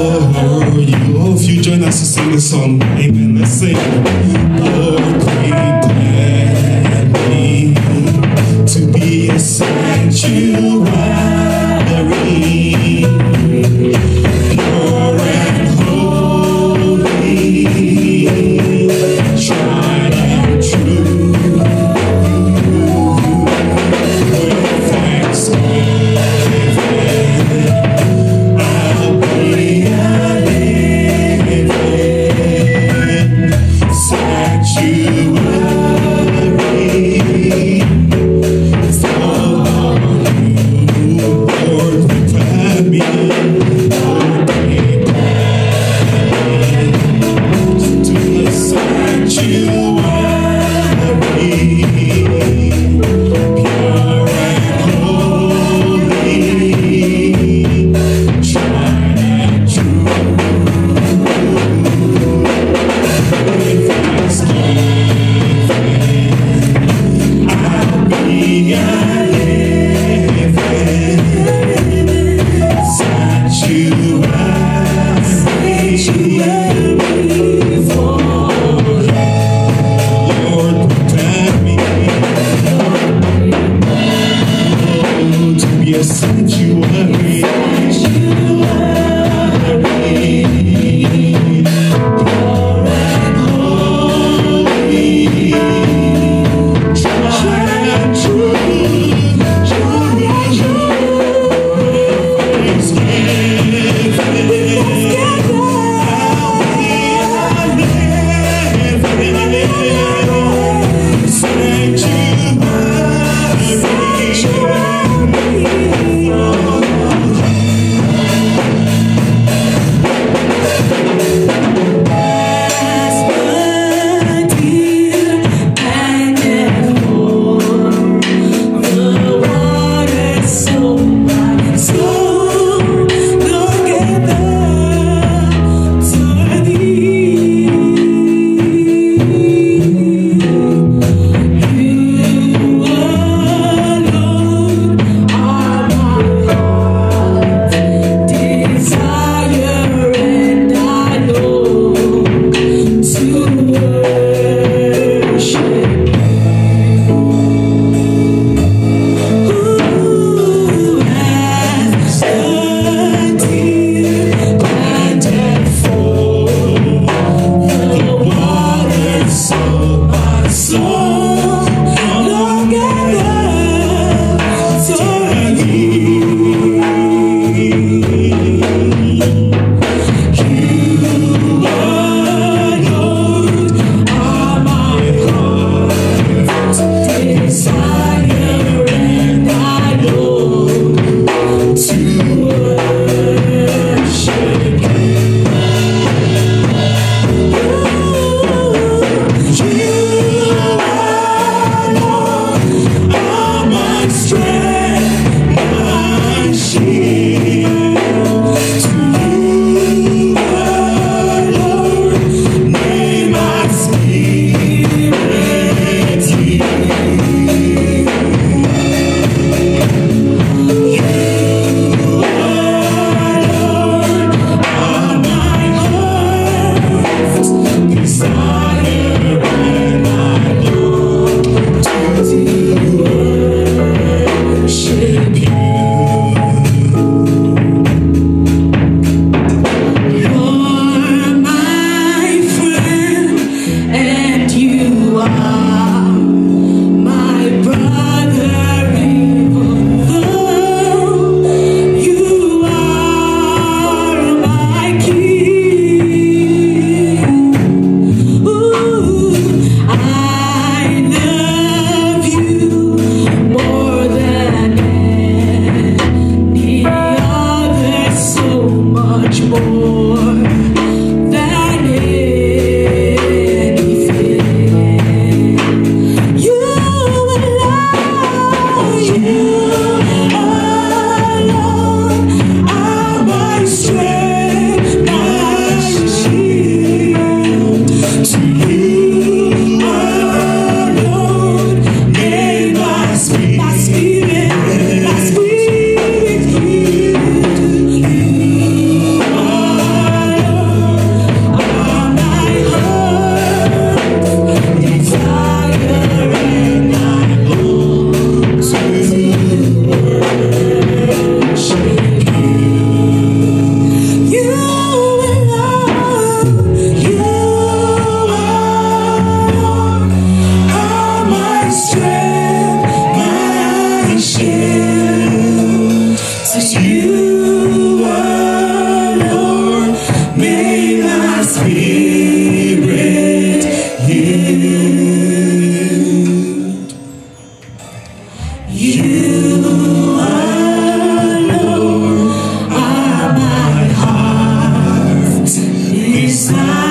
Oh, you oh, if you join us to sing this song, amen. Let's sing. Lord, prepare me to be a sanctuary. inside.